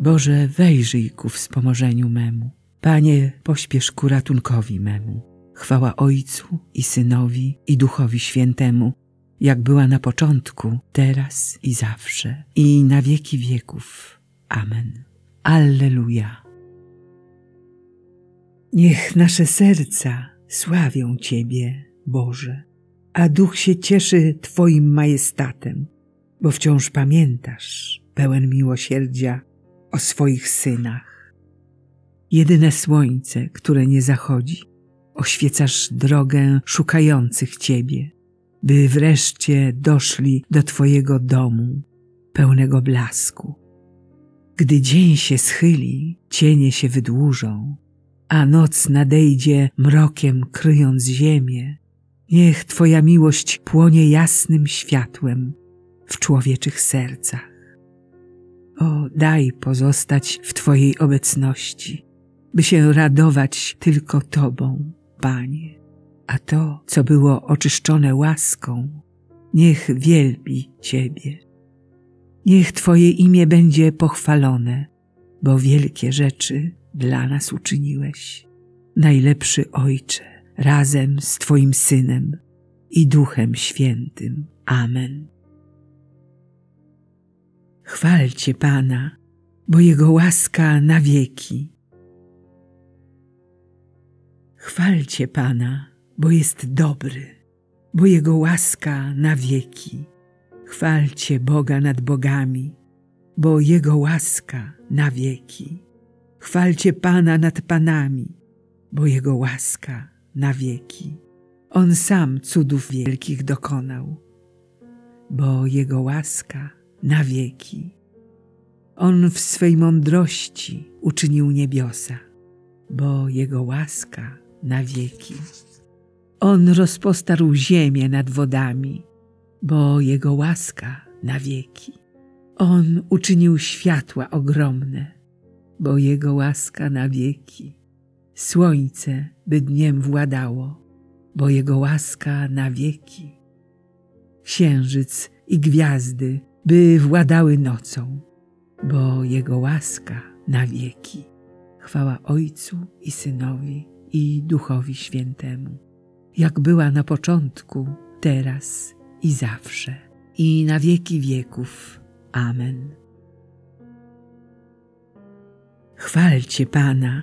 Boże, wejrzyj ku wspomożeniu memu. Panie, pośpiesz ku ratunkowi memu. Chwała Ojcu i Synowi i Duchowi Świętemu, jak była na początku, teraz i zawsze, i na wieki wieków. Amen. Alleluja. Niech nasze serca sławią Ciebie, Boże, a duch się cieszy Twoim majestatem, bo wciąż pamiętasz, pełen miłosierdzia, o swoich synach. Jedyne słońce, które nie zachodzi, oświecasz drogę szukających Ciebie, by wreszcie doszli do Twojego domu, pełnego blasku. Gdy dzień się schyli, cienie się wydłużą, a noc nadejdzie mrokiem kryjąc ziemię, niech Twoja miłość płonie jasnym światłem w człowieczych sercach. O, daj pozostać w Twojej obecności, by się radować tylko Tobą, Panie. A to, co było oczyszczone łaską, niech wielbi Ciebie. Niech Twoje imię będzie pochwalone, bo wielkie rzeczy dla nas uczyniłeś. Najlepszy Ojcze, razem z Twoim Synem i Duchem Świętym. Amen. Chwalcie Pana, bo Jego łaska na wieki. Chwalcie Pana, bo jest dobry, bo Jego łaska na wieki. Chwalcie Boga nad bogami, bo Jego łaska na wieki. Chwalcie Pana nad panami, bo Jego łaska na wieki. On sam cudów wielkich dokonał, bo Jego łaska na wieki. On w swej mądrości uczynił niebiosa, bo Jego łaska na wieki. On rozpostarł ziemię nad wodami, bo Jego łaska na wieki. On uczynił światła ogromne, bo Jego łaska na wieki. Słońce, by dniem władało, bo Jego łaska na wieki. Księżyc i gwiazdy, by władały nocą, bo Jego łaska na wieki. Chwała Ojcu i Synowi i Duchowi Świętemu, jak była na początku, teraz i zawsze, i na wieki wieków. Amen. Chwalcie Pana,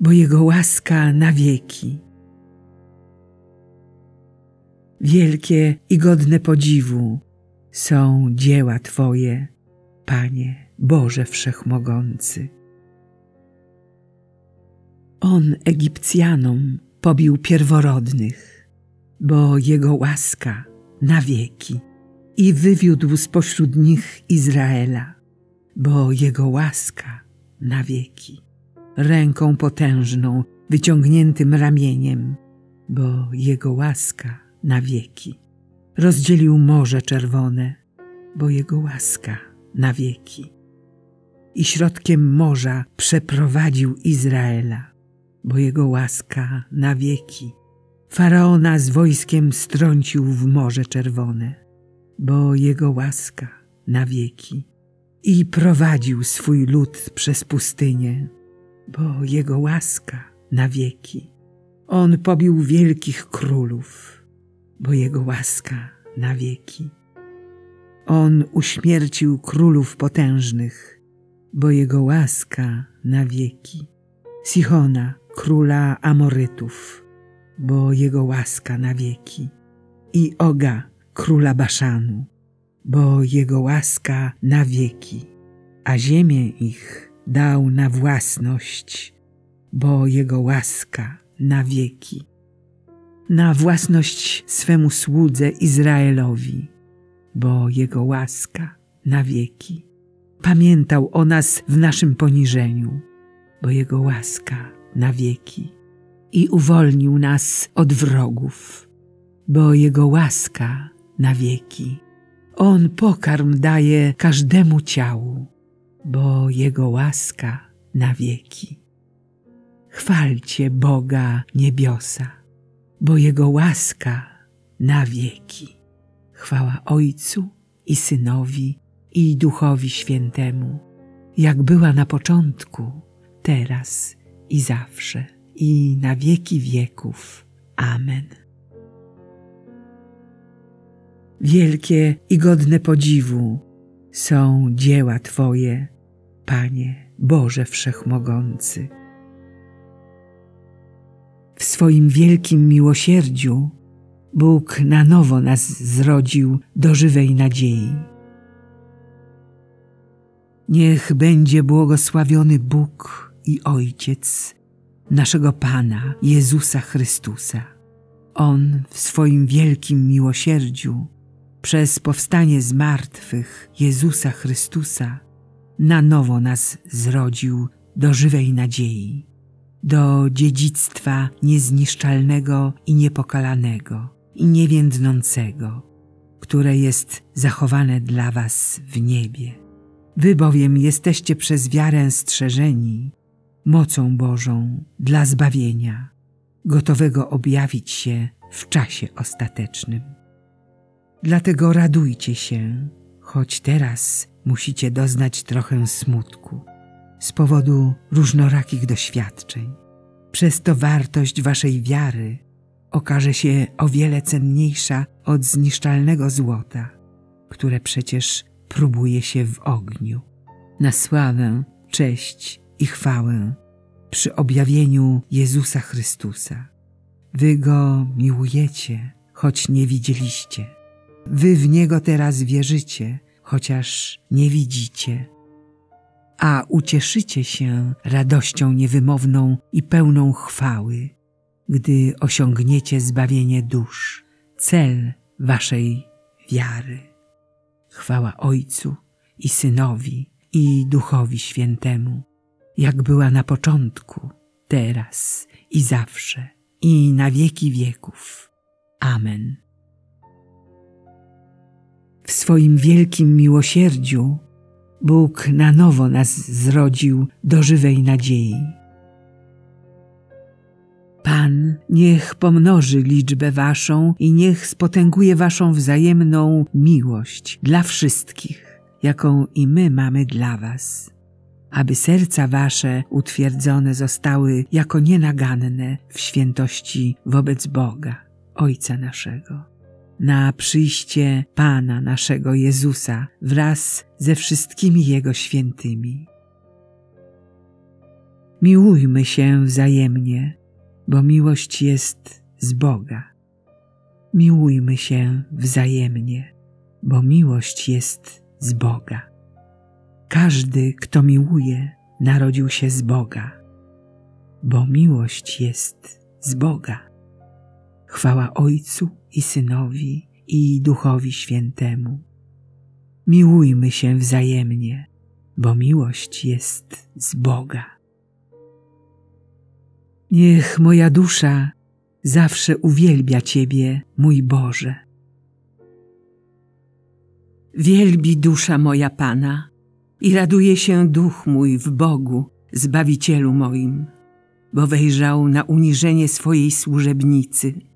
bo Jego łaska na wieki. Wielkie i godne podziwu są dzieła Twoje, Panie Boże Wszechmogący. On Egipcjanom pobił pierworodnych, bo Jego łaska na wieki i wywiódł spośród nich Izraela, bo Jego łaska na wieki. Ręką potężną, wyciągniętym ramieniem, bo Jego łaska na wieki. Rozdzielił Morze Czerwone, bo Jego łaska na wieki. I środkiem morza przeprowadził Izraela, bo Jego łaska na wieki. Faraona z wojskiem strącił w Morze Czerwone, bo Jego łaska na wieki. I prowadził swój lud przez pustynię, bo Jego łaska na wieki. On pobił wielkich królów, bo Jego łaska na wieki. On uśmiercił królów potężnych, bo Jego łaska na wieki. Sichona, króla Amorytów, bo Jego łaska na wieki. I Oga, króla Baszanu, bo Jego łaska na wieki. A ziemię ich dał na własność, bo Jego łaska na wieki na własność swemu słudze Izraelowi, bo Jego łaska na wieki. Pamiętał o nas w naszym poniżeniu, bo Jego łaska na wieki. I uwolnił nas od wrogów, bo Jego łaska na wieki. On pokarm daje każdemu ciału, bo Jego łaska na wieki. Chwalcie Boga niebiosa bo Jego łaska na wieki. Chwała Ojcu i Synowi i Duchowi Świętemu, jak była na początku, teraz i zawsze, i na wieki wieków. Amen. Wielkie i godne podziwu są dzieła Twoje, Panie Boże Wszechmogący. W swoim wielkim miłosierdziu Bóg na nowo nas zrodził do żywej nadziei. Niech będzie błogosławiony Bóg i Ojciec naszego Pana Jezusa Chrystusa. On w swoim wielkim miłosierdziu przez powstanie z martwych Jezusa Chrystusa na nowo nas zrodził do żywej nadziei, do dziedzictwa niezniszczalnego i niepokalanego i niewiędnącego, które jest zachowane dla was w niebie. Wy bowiem jesteście przez wiarę strzeżeni mocą Bożą dla zbawienia, gotowego objawić się w czasie ostatecznym. Dlatego radujcie się, choć teraz musicie doznać trochę smutku z powodu różnorakich doświadczeń. Przez to wartość waszej wiary okaże się o wiele cenniejsza od zniszczalnego złota, które przecież próbuje się w ogniu. Na sławę, cześć i chwałę przy objawieniu Jezusa Chrystusa. Wy Go miłujecie, choć nie widzieliście. Wy w Niego teraz wierzycie, chociaż nie widzicie. A ucieszycie się radością niewymowną i pełną chwały, gdy osiągniecie zbawienie dusz, cel waszej wiary. Chwała Ojcu i Synowi i Duchowi Świętemu, jak była na początku, teraz i zawsze, i na wieki wieków. Amen. W swoim wielkim miłosierdziu Bóg na nowo nas zrodził do żywej nadziei. Pan niech pomnoży liczbę waszą i niech spotęguje waszą wzajemną miłość dla wszystkich, jaką i my mamy dla was, aby serca wasze utwierdzone zostały jako nienaganne w świętości wobec Boga, Ojca naszego. Na przyjście Pana naszego Jezusa wraz ze wszystkimi Jego świętymi. Miłujmy się wzajemnie, bo miłość jest z Boga. Miłujmy się wzajemnie, bo miłość jest z Boga. Każdy, kto miłuje, narodził się z Boga, bo miłość jest z Boga. Chwała Ojcu i Synowi i Duchowi Świętemu. Miłujmy się wzajemnie, bo miłość jest z Boga. Niech moja dusza zawsze uwielbia Ciebie, mój Boże. Wielbi dusza moja Pana i raduje się duch mój w Bogu, Zbawicielu moim, bo wejrzał na uniżenie swojej służebnicy.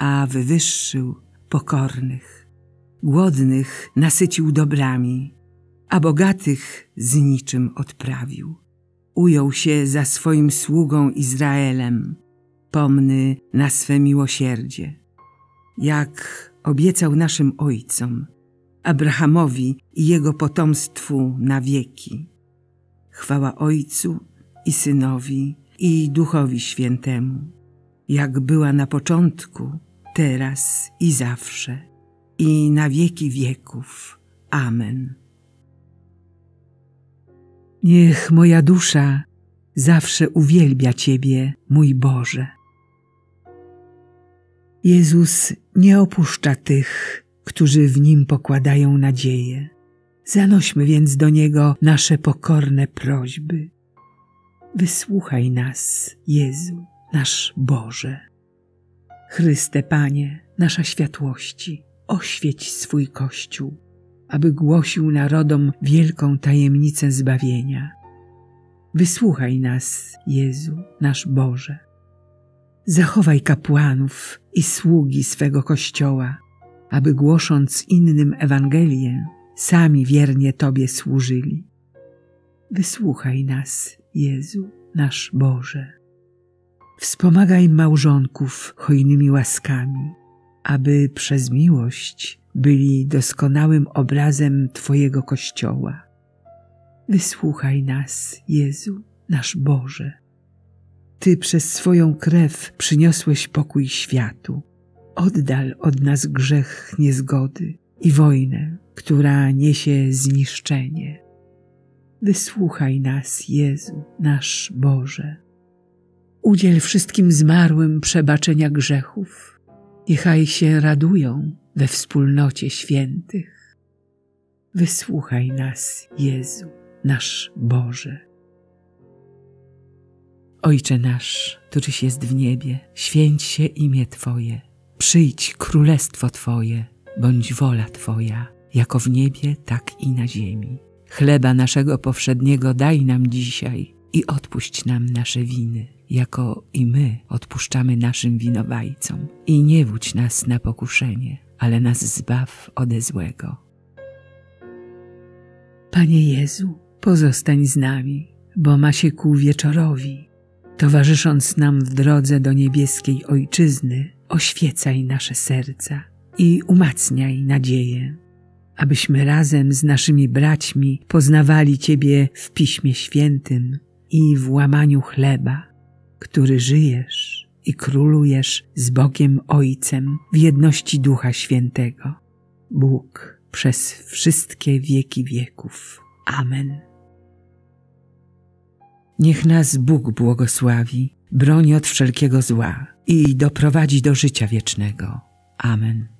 a wywyższył pokornych. Głodnych nasycił dobrami, a bogatych z niczym odprawił. Ujął się za swoim sługą Izraelem, pomny na swe miłosierdzie. Jak obiecał naszym ojcom, Abrahamowi i jego potomstwu na wieki. Chwała Ojcu i Synowi i Duchowi Świętemu, jak była na początku, teraz i zawsze, i na wieki wieków. Amen. Niech moja dusza zawsze uwielbia Ciebie, mój Boże. Jezus nie opuszcza tych, którzy w Nim pokładają nadzieję. Zanośmy więc do Niego nasze pokorne prośby. Wysłuchaj nas, Jezu, nasz Boże. Chryste, Panie, nasza światłości, oświeć swój Kościół, aby głosił narodom wielką tajemnicę zbawienia. Wysłuchaj nas, Jezu, nasz Boże. Zachowaj kapłanów i sługi swego Kościoła, aby głosząc innym Ewangelię, sami wiernie Tobie służyli. Wysłuchaj nas, Jezu, nasz Boże. Wspomagaj małżonków hojnymi łaskami, aby przez miłość byli doskonałym obrazem Twojego Kościoła. Wysłuchaj nas, Jezu, nasz Boże. Ty przez swoją krew przyniosłeś pokój światu. Oddal od nas grzech niezgody i wojnę, która niesie zniszczenie. Wysłuchaj nas, Jezu, nasz Boże. Udziel wszystkim zmarłym przebaczenia grzechów. Niechaj się radują we wspólnocie świętych. Wysłuchaj nas, Jezu, nasz Boże. Ojcze nasz, któryś jest w niebie, święć się imię Twoje. Przyjdź królestwo Twoje, bądź wola Twoja, jako w niebie, tak i na ziemi. Chleba naszego powszedniego daj nam dzisiaj i odpuść nam nasze winy, jako i my odpuszczamy naszym winowajcom. I nie wódź nas na pokuszenie, ale nas zbaw ode złego. Panie Jezu, pozostań z nami, bo ma się ku wieczorowi. Towarzysząc nam w drodze do niebieskiej Ojczyzny, oświecaj nasze serca i umacniaj nadzieję abyśmy razem z naszymi braćmi poznawali Ciebie w Piśmie Świętym i w łamaniu chleba, który żyjesz i królujesz z Bogiem Ojcem w jedności Ducha Świętego. Bóg przez wszystkie wieki wieków. Amen. Niech nas Bóg błogosławi, broni od wszelkiego zła i doprowadzi do życia wiecznego. Amen.